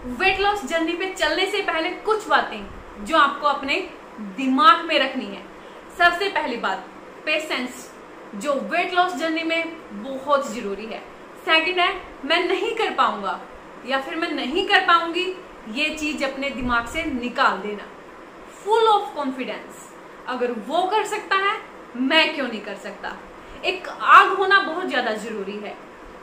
Weight loss journey पे चलने से पहले कुछ बातें जो आपको अपने दिमाग में रखनी है। सबसे पहली बात पेशेंस जो वेट लॉस जर्नी में बहुत ज़रूरी है। सेकंड है, मैं नहीं कर पाऊँगा या फिर मैं नहीं कर पाऊँगी ये चीज़ अपने दिमाग से निकाल देना। फुल ऑफ़ कॉन्फिडेंस अगर वो कर सकता है, मैं क्यों नहीं कर सकता? एक आग होना बहुत ज़्यादा ज़रूरी है।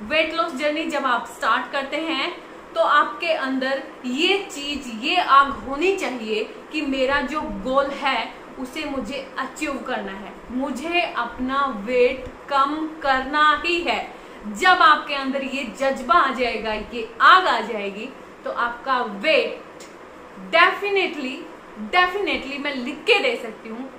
वेट लॉस जर्नी जब आप स्टार्ट करते हैं तो आपके अंदर ये चीज़, ये आग होनी चाहिए कि मेरा जो गोल है, उसे मुझे अचीव करना है। मुझे अपना वेट कम करना ही है। जब आपके अंदर ये जज्बा आ जाएगा, ये आग आ जाएगी तो आपका वेट डेफिनेटली डेफिनेटली मैं लिख के दे सकती हूँ,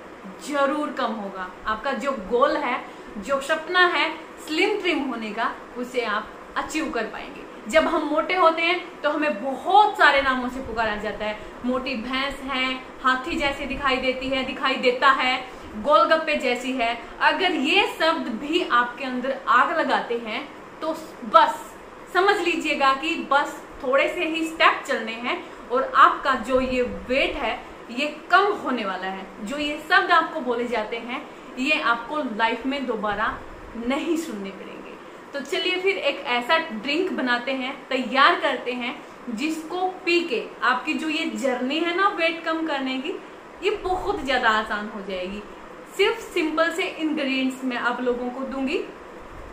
ज़रूर कम होगा। आपका जो गोल है, जो सपना है स्लिम ट्रिम होने का, उसे आप अचीव कर पाएँगे। जब हम मोटे होते हैं तो हमें बहुत सारे नामों से पुकारा जाता है। मोटी भैंस है, हाथी जैसी दिखाई देती है, दिखाई देता है, गोलगप्पे जैसी है। अगर ये शब्द भी आपके अंदर आग लगाते हैं तो बस समझ लीजिएगा कि बस थोड़े से ही स्टेप चलने हैं और आपका जो ये वेट है, ये कम होने वाला है। जो ये शब्द आपको बोले जाते हैं, ये आपको लाइफ में दोबारा नहीं सुनने पड़ेंगे। तो चलिए फिर एक ऐसा ड्रिंक बनाते हैं, तैयार करते हैं, जिसको पी के आपकी जो ये जर्नी है ना वेट कम करने की, ये बहुत ज़्यादा आसान हो जाएगी। सिर्फ़ सिंपल से इंग्रेडिएंट्स मैं आप लोगों को दूँगी।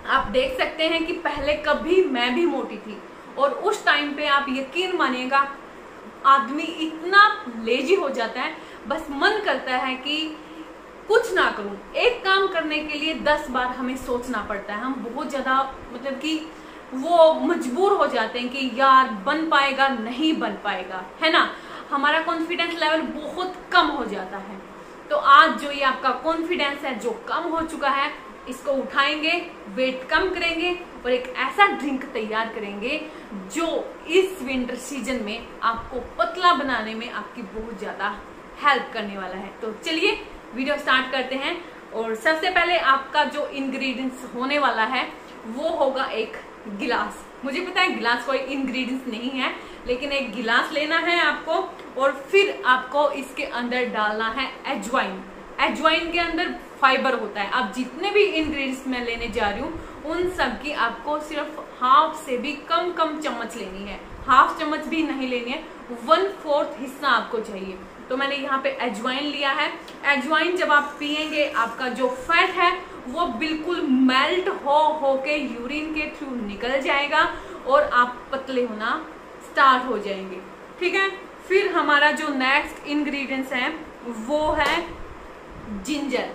आप देख सकते हैं कि पहले कभी मैं भी मोटी थी और उस टाइम पे आप यकीन मानिएगा, आदमी इतना लेजी हो जाता है, बस मन करता है कि कुछ ना करूँ। एक काम करने के लिए दस बार हमें सोचना पड़ता है। हम बहुत ज़्यादा मतलब कि वो मजबूर हो जाते हैं कि यार, बन पाएगा, नहीं बन पाएगा। है ना? हमारा कॉन्फिडेंस लेवल बहुत कम हो जाता है। तो आज जो ये आपका कॉन्फिडेंस है, जो कम हो चुका है, इसको उठाएँगे वेट कम करेंगे और एक ऐसा ड्रिंक तैयार करेंगे जो इस विंटर सीज़न में आपको पतला बनाने में आपकी बहुत ज़्यादा हेल्प करने वाला है। तो चलिए वीडियो स्टार्ट करते हैं। और सबसे पहले आपका जो इंग्रेडिएंट्स होने वाला है, वो होगा एक गिलास। मुझे पता है गिलास कोई इंग्रेडिएंट्स नहीं है, लेकिन एक गिलास लेना है आपको, और फिर आपको इसके अंदर डालना है एजवाइन एजवाइन के अंदर फाइबर होता है। आप जितने भी इंग्रेडिएंट्स मैं लेने जा रही हूँ, उन सब की आपको सिर्फ़ हाफ़ से भी कम कम चम्मच लेनी है। हाफ़ चम्मच भी नहीं लेनी है वन फोर्थ हिस्सा आपको चाहिए। तो मैंने यहाँ पे एजवाइन लिया है। एजवाइन जब आप पियेंगे, आपका जो फैट है, वो बिल्कुल मेल्ट हो हो के यूरिन के थ्रू निकल जाएगा और आप पतले होना स्टार्ट हो जाएँगे। ठीक है? फिर हमारा जो नेक्स्ट इंग्रेडिएंट्स है, वो है जिंजर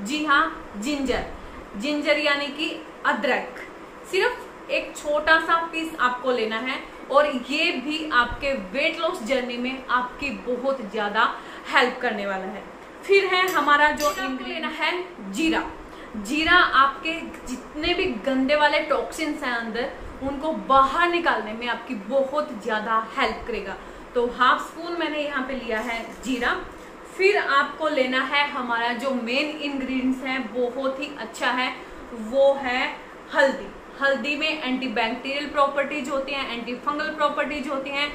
जी हाँ जिंजर जिंजर यानी कि अदरक। सिर्फ़ एक छोटा सा पीस आपको लेना है। और ये भी आपके वेट लॉस जर्नी में आपकी बहुत ज़्यादा हेल्प करने वाला है। फिर है हमारा जो लेना है जीरा। जीरा आपके जितने भी गंदे वाले टॉक्सिन्स हैं अंदर उनको बाहर निकालने में आपकी बहुत ज़्यादा हेल्प करेगा। तो हाफ़ स्पून मैंने यहाँ पे लिया है जीरा। फिर आपको लेना है हमारा जो मेन इंग्रेडिएंट्स है बहुत ही अच्छा है वो है हल्दी। हल्दी में एंटी बैक्टीरियल प्रॉपर्टीज़ होती हैं एंटी फंगल प्रॉपर्टीज़ होती हैं,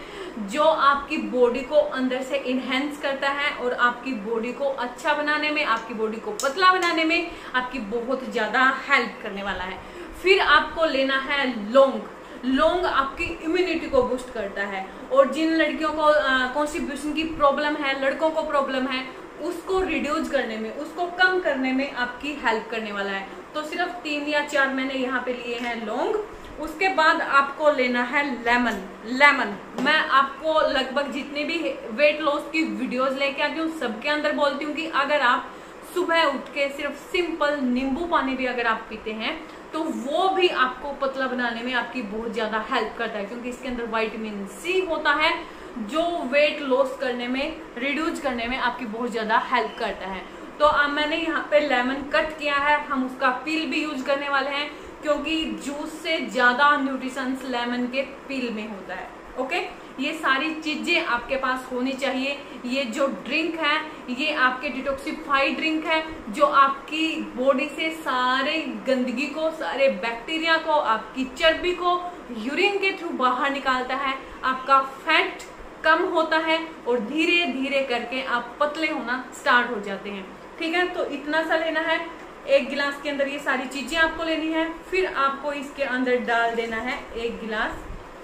जो आपकी बॉडी को अंदर से इनहेंस करता है और आपकी बॉडी को अच्छा बनाने में, आपकी बॉडी को पतला बनाने में आपकी बहुत ज़्यादा हेल्प करने वाला है। फिर आपको लेना है लौंग लौंग आपकी इम्यूनिटी को बूस्ट करता है और जिन लड़कियों को कॉन्स्टिट्यूशन की प्रॉब्लम है, लड़कों को प्रॉब्लम है, उसको रिड्यूस करने में, उसको कम करने में आपकी हेल्प करने वाला है। तो सिर्फ़ तीन या चार मैंने यहाँ पे लिए हैं लौंग। उसके बाद आपको लेना है लेमन। लेमन। मैं आपको लगभग जितने भी वेट लॉस की वीडियोस लेके आती हूँ, सबके अंदर बोलती हूँ कि अगर आप सुबह उठ के सिर्फ़ सिंपल नींबू पानी भी अगर आप पीते हैं तो वो भी आपको पतला बनाने में आपकी बहुत ज़्यादा हेल्प करता है, क्योंकि इसके अंदर वाइटामिन सी होता है, जो वेट लॉस करने में रिड्यूज करने में आपकी बहुत ज़्यादा हेल्प करता है। तो अब मैंने यहाँ पे लेमन कट किया है। हम उसका पील भी यूज़ करने वाले हैं, क्योंकि जूस से ज़्यादा न्यूट्रिशन लेमन के पील में होता है। ओके ये सारी चीज़ें आपके पास होनी चाहिए। ये जो ड्रिंक है, ये आपके डिटॉक्सिफाइड ड्रिंक है, जो आपकी बॉडी से सारे गंदगी को, सारे बैक्टीरिया को, आपकी चर्बी को यूरिन के थ्रू बाहर निकालता है। आपका फैट कम होता है और धीरे धीरे करके आप पतले होना स्टार्ट हो जाते हैं। ठीक है? तो इतना सा लेना है। एक गिलास के अंदर ये सारी चीज़ें आपको लेनी है। फिर आपको इसके अंदर डाल देना है एक गिलास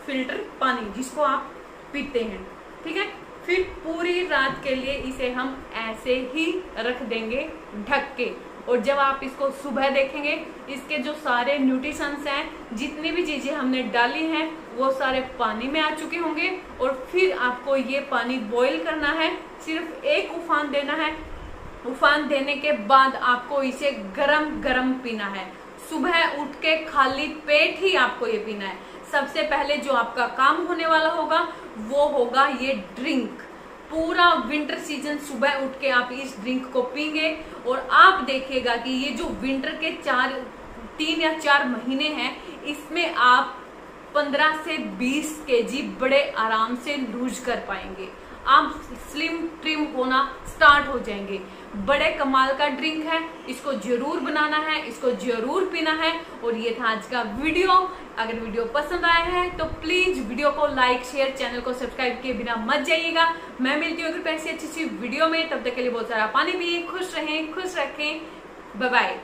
फ़िल्टर पानी, जिसको आप पीते हैं। ठीक है? फिर पूरी रात के लिए इसे हम ऐसे ही रख देंगे ढक के। और जब आप इसको सुबह देखेंगे, इसके जो सारे न्यूट्रिशंस हैं, जितनी भी चीज़ें हमने डाली हैं, वो सारे पानी में आ चुके होंगे। और फिर आपको ये पानी बॉईल करना है। सिर्फ़ एक उफान देना है। उफान देने के बाद आपको इसे गरम गरम पीना है। सुबह उठ के खाली पेट ही आपको ये पीना है। सबसे पहले जो आपका काम होने वाला होगा, वो होगा ये ड्रिंक। पूरा विंटर सीज़न सुबह उठ के आप इस ड्रिंक को पीएँगे और आप देखिएगा कि ये जो विंटर के चार, तीन या चार महीने हैं, इसमें आप 15 से 20 केजी बड़े आराम से लूज कर पाएँगे। आप स्लिम ट्रिम होना स्टार्ट हो जाएँगे। बड़े कमाल का ड्रिंक है, इसको ज़रूर बनाना है, इसको ज़रूर पीना है। और ये था आज का वीडियो अगर वीडियो पसंद आया है तो प्लीज़ वीडियो को लाइक शेयर चैनल को सब्सक्राइब किए बिना मत जाइएगा। मैं मिलती हूँ अगर ऐसी अच्छी अच्छी वीडियो में। तब तक के लिए बहुत सारा पानी पिए, खुश रहें, खुश रखें। बाय